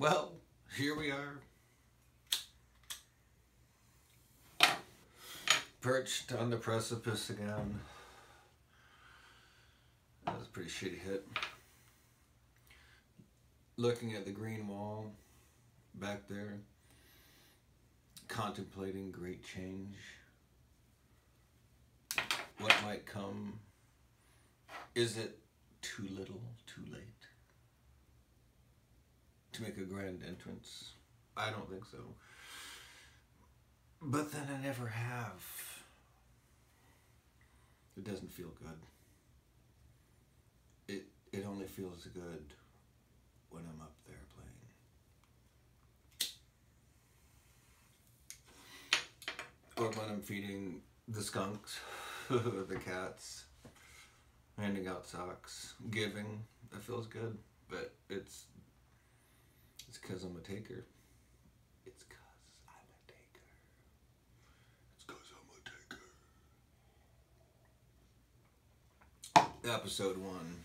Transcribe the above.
Well, here we are. Perched on the precipice again. That was a pretty shitty hit. Looking at the green wall back there, contemplating great change. What might come? Is it too little, too late? To make a grand entrance. I don't think so. But then I never have. It doesn't feel good. It it only feels good when I'm up there playing. Or when I'm feeding the skunks, the cats, handing out socks, giving. That feels good. But it's it's because I'm a taker. It's because I'm a taker. It's because I'm a taker. Episode one.